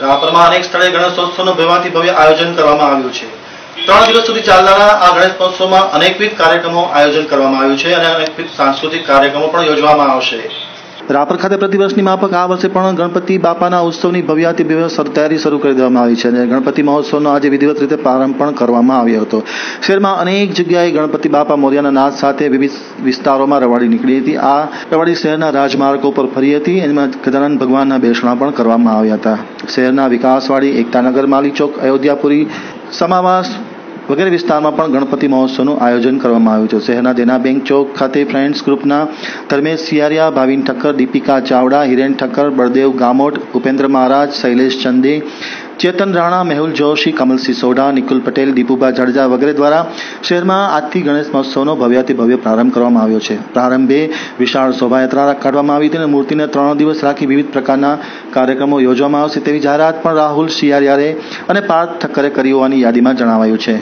રાપરમાં અનેક સ્થળે ગણેશોત્સવનું ભવ્યથી ભવ્ય આયોજન કરવામાં આવ્યું છે. ત્રણ દિવસ સુધી ચાલનારા આ ગણેશ મહોત્સવમાં અનેકવિધ કાર્યક્રમો આયોજન કરવામાં આવ્યું છે અને અનેકવિધ સાંસ્કૃતિક કાર્યક્રમો પણ યોજવામાં આવશે. રાપર ખાતે પ્રતિવર્ષની માફક આ વર્ષે પણ ગણપતિ બાપાના ઉત્સવની ભવ્યાતિ ભવ્ય તૈયારી શરૂ કરી દેવામાં આવી છે અને ગણપતિ મહોત્સવનો આજે વિધિવત રીતે પ્રારંભ પણ કરવામાં આવ્યો હતો. શહેરમાં અનેક જગ્યાએ ગણપતિ બાપા મોર્યાના નાદ સાથે વિવિધ વિસ્તારોમાં રવાડી નીકળી હતી. આ રવાડી શહેરના રાજમાર્ગો પર ફરી હતી. એમાં ગજાનંદ ભગવાનના બેસણા પણ કરવામાં આવ્યા હતા. શહેરના વિકાસવાડી એકતાનગર માલી ચોક, અયોધ્યાપુરી, સમાવાસ વગેરે વિસ્તારમાં પણ ગણપતિ મહોત્સવનું આયોજન કરવામાં આવ્યું છે. શહેરના દેના બેંક ચોક ખાતે ફ્રેન્ડ્સ ગ્રુપના ધર્મેશ સિયારિયા ભાવિન ઠક્કર, દીપિકા ચાવડા, હિરેન ઠક્કર, બળદેવ ગામોટ, ઉપેન્દ્ર મહારાજ, શૈલેષ ચંદે, ચેતન રાણા, મેહુલ જોશી કમલ સિસોડા નિકુલ પટેલ, દીપુભા જાડેજા વગેરે દ્વારા શહેરમાં આજથી ગણેશ મહોત્સવનો ભવ્યાથી ભવ્ય પ્રારંભ કરવામાં આવ્યો છે. પ્રારંભે વિશાળ શોભાયાત્રા કાઢવામાં આવી હતી અને મૂર્તિને ત્રણ દિવસ રાખી વિવિધ પ્રકારના કાર્યક્રમો યોજવામાં આવશે તેવી જાહેરાત પણ રાહુલ શિયારિયારે અને પાર્થ ઠક્કરે કરી હોવાની યાદીમાં જણાવાયું છે.